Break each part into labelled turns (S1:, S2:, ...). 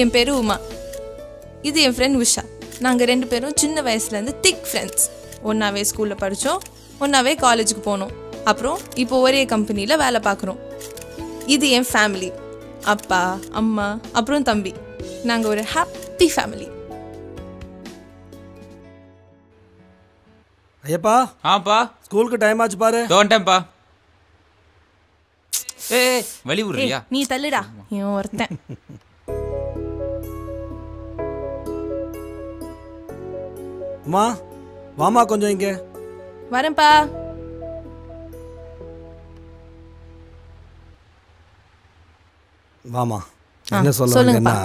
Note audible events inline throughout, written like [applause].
S1: என் பேரு உமா. இது என் ஃப்ரெண்ட் உஷா. நாங்கள் ரெண்டு பேரும் சின்ன வயசுலேருந்து திக் ஃப்ரெண்ட்ஸ் ஒன்றாவே ஸ்கூலில் படித்தோம் ஒன்றாவே காலேஜுக்கு போனோம். அப்புறம் இப்போ ஒரே கம்பெனியில் வேலை பார்க்குறோம். இது என் ஃபேமிலி அப்பா அம்மா அப்புறம் தம்பி. நாங்கள் ஒரு ஹாப்பி ஃபேமிலி
S2: ஐயப்பா
S3: ஆப்பா.
S2: ஸ்கூலுக்கு டைம் ஆச்சு பாரு.
S3: தோண்டேன்ப்பா ஏ வழி விடுறியா?
S1: நீ தள்ளுடா. இவன் ஒருத்தன்.
S2: அம்மா வாமா கொஞ்சம் இங்க.
S1: வரேன்ப்பா.
S2: வாமா என்ன சொல்ல. வந்தேன்னா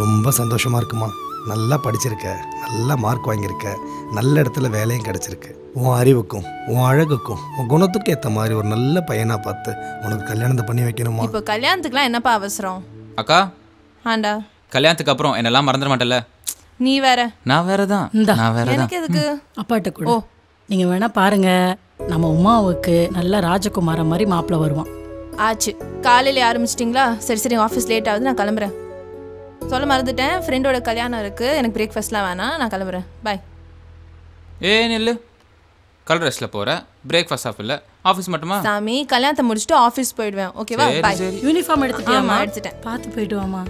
S2: ரொம்ப சந்தோஷமா இருக்குமா. நல்லா படிச்சிருக்க நல்ல மார்க் வாங்கியிருக்க நல்ல இடத்துல வேலையும் கிடைச்சிருக்கு. உன் அறிவுக்கும் உன் அழகுக்கும் உன் குணத்துக்கும் ஏற்ற மாதிரி ஒரு நல்ல பையனா பார்த்து உனக்கு கல்யாணத்தை பண்ணி வைக்கணுமா?
S1: இப்போ கல்யாணத்துக்குலாம் என்னப்பா அவசரம்?
S3: அக்கா
S1: ஆண்டா.
S3: கல்யாணத்துக்கு அப்புறம் என்னெல்லாம் மறந்துட மாட்டேல்ல?
S1: நீ வேற?
S3: நான் வேற தான்
S4: இந்தா.
S3: நான் வேற தான்
S1: எனக்கு எதுக்கு?
S4: அப்பாட்ட கூட. நீங்க வேணா பாருங்க நம்ம உமாவுக்கு நல்ல ராஜகுமார மாதிரி மாப்பிள்ள வருவான்.
S1: ஆச்சு. காலையில ஆரம்பிச்சிட்டிங்களா? சரி சரி ஆஃபீஸ் லேட் ஆகுது நான் கிளம்புறேன். சொல்ல மறந்துட்டேன். ஃப்ரெண்டோட கல்யாணம் இருக்கு. எனக்கு பிரேக்ஃபாஸ்ட்லாம் வேணாம். நான் கிளம்புறேன். பாய்
S3: ஏ நில்லு. கலர் ட்ரெஸ்ல போற. பிரேக்ஃபாஸ்ட் சாப்பிடல ஆஃபீஸ் மட்டுமா?
S1: சாமி கல்யாணத்தை முடிச்சுட்டு ஆஃபீஸ் போயிடுவேன். ஓகேவா பாய்
S3: சரி.
S4: யூனிஃபார்ம் எடுத்துட்டியாமா
S1: எடுத்துட்டேன்.
S4: பார்த்து போயிட்டு வாமா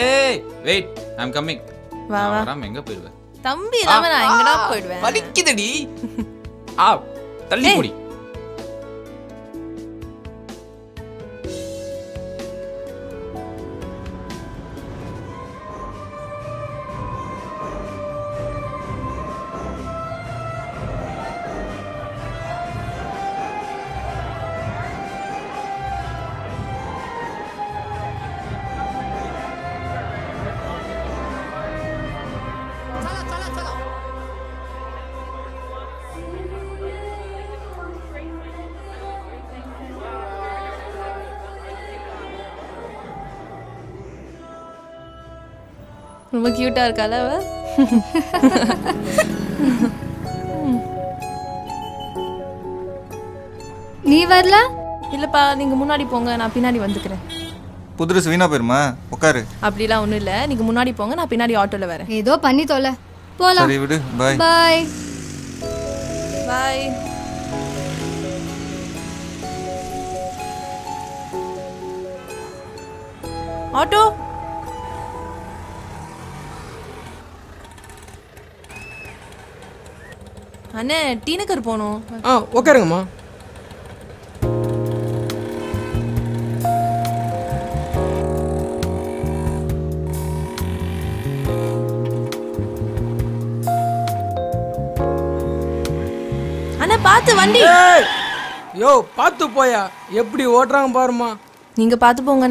S3: ஏய் வெயிட் ஐ அம் கம்மிங்
S1: வா, வா.
S3: வராம எங்க போயிடுவேன்
S1: தம்பி இல்லாம நான் எங்கடா போயிடுவேன்?
S3: வலிக்குதடி. ஆ தள்ளி போடி.
S1: ரொம்ப கியூட்டா இருக்கால அவ?
S5: நீ வரல?
S1: இல்லப்பா நீங்க முன்னாடி போங்க நான் பின்னாடி வந்துக்கிறேன்.
S6: புது ட்ரெஸ் வீணா போயிருமா? உட்காரு.
S1: அப்படிலாம் ஒண்ணும் இல்ல. நீங்க முன்னாடி போங்க நான் பின்னாடி ஆட்டோல வரேன்.
S5: ஏதோ பண்ணி தொலை. போலாம்.
S6: சரி விடு. பாய்
S5: பாய்
S1: பாய் ஆட்டோ! அண்ணே டீ நகர் போகணும்.
S7: ஆ உட்காருங்கம்மா
S1: அண்ணா பார்த்து வண்டி.
S7: ஏய் யோ பார்த்து போயா. எப்படி ஓட்டுறாங்க பாருமா
S1: நீங்க பார்த்து போங்க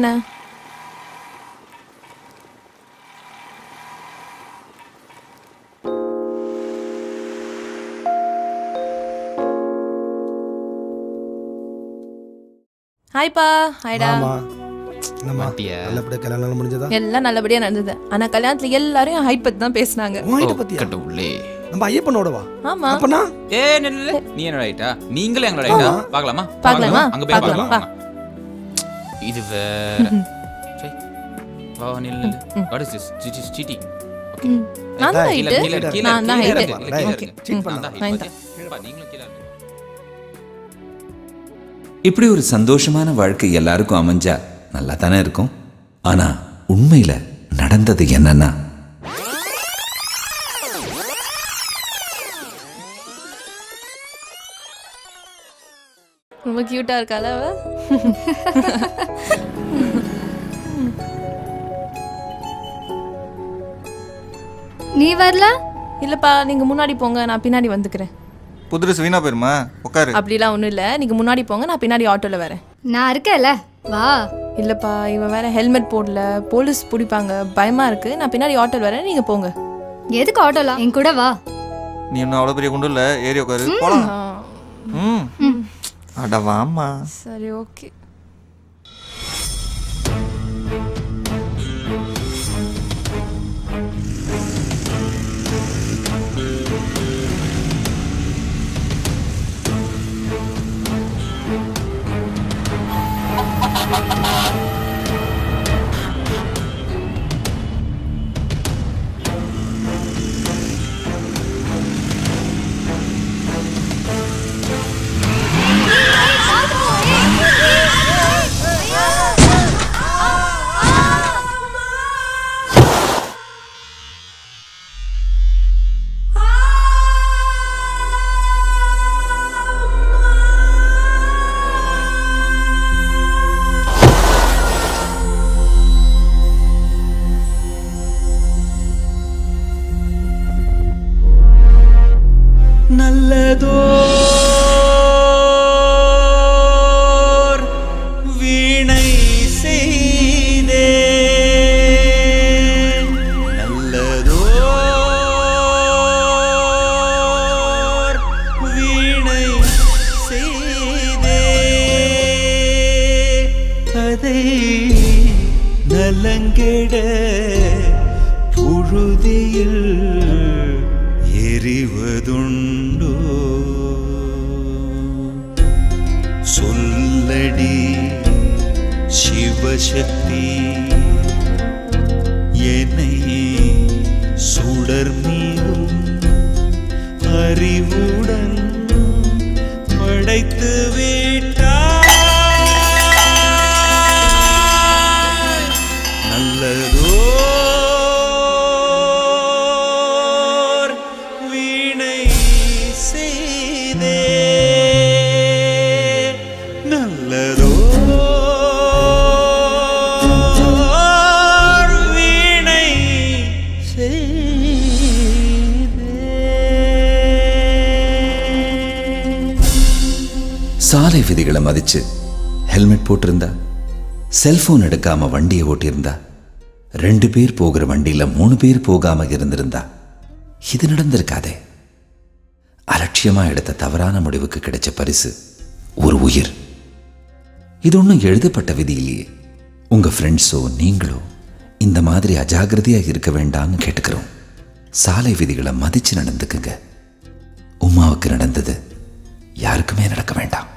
S1: ஹாய்ப்பா. ஹாய்டா.
S2: என்னம்மா?
S3: மாட்டியா?
S2: நல்லபடியா கல்யாணம் முடிஞ்சதா?
S1: எல்லாம் நல்லபடியா நடந்தது. ஆனா கல்யாணத்துல எல்லாரும் ஹைட் பத்தி தான் பேசினாங்க.
S2: உன்கிட்ட பத்தியா?
S3: கடவுளே.
S2: நம்ம ஐயப்பனோட வா
S1: ஆமா.
S2: அப்பனா?
S3: ஏ நில்லு. நீ என்ன ரைட்டா நீங்களே எங்களோட ரைட்டா பார்க்கலாமா
S1: பார்க்கலாமா?
S3: அங்க போய்
S1: பார்க்கலாம்,
S3: இது வேற. [laughs] வா நில்லு what is this this is cheating
S1: நான் தான் நான் தான்
S3: கீழ.
S8: இப்படி ஒரு சந்தோஷமான வாழ்க்கை எல்லாருக்கும் அமைஞ்சா நல்லா தானே இருக்கும். ஆனா உண்மையில நடந்தது என்னன்னா
S1: ரொம்ப கியூட்டா இருக்கால அவ?
S5: நீ வரல?
S1: இல்லப்பா நீங்க முன்னாடி போங்க நான் பின்னாடி வந்துக்கிறேன்.
S6: புது ட்ரெஸ் வீணா போயிருமா? உட்காரு
S1: அப்படிலாம் ஒண்ணும் இல்ல. நீங்க முன்னாடி போங்க நான் பின்னாடி ஆட்டோல வரேன்.
S5: நான் இருக்கேன்ல. வா.
S1: இல்லப்பா இவன் வேற ஹெல்மெட் போடல. போலீஸ் பிடிப்பாங்க. பயமா இருக்கு. நான் பின்னாடி ஆட்டோல வரேன் நீங்க போங்க.
S5: எதுக்கு ஆட்டோலாம் என் கூட வா.
S6: நீ இன்னும் அவ்வளோ பெரிய குண்டு இல்லை? ஏறி உட்காரு போலாம். ம். அட வாம்மா.
S1: சரி ஓகே. Thank.
S9: நல்லதோர் வீணை செய்தே. நல்லதோர் வீணை செய்தே. அதை நலங்கெட எரிவதுண்டோ சொல்லடி சிவசக்தி என்னை சுடர் மீதும்
S8: சாலை விதிகளை மதிச்சு ஹெல்மெட் போட்டிருந்தா செல்போன் எடுக்காம வண்டியை ஓட்டியிருந்தா ரெண்டு பேர் போகிற வண்டியில மூணு பேர் போகாம இருந்திருந்தா இது நடந்திருக்காதே. அலட்சியமா எடுத்த தவறான முடிவுக்கு கிடைச்ச பரிசு ஒரு உயிர். இது ஒன்றும் எழுதப்பட்ட விதி இல்லையே. உங்க ஃப்ரெண்ட்ஸோ நீங்களோ இந்த மாதிரி அஜாகிரதையா இருக்க வேண்டாம்னு கேட்டுக்கிறோம். சாலை விதிகளை மதிச்சு நடந்துக்குங்க. உமாவுக்கு நடந்தது யாருக்குமே நடக்க வேண்டாம்.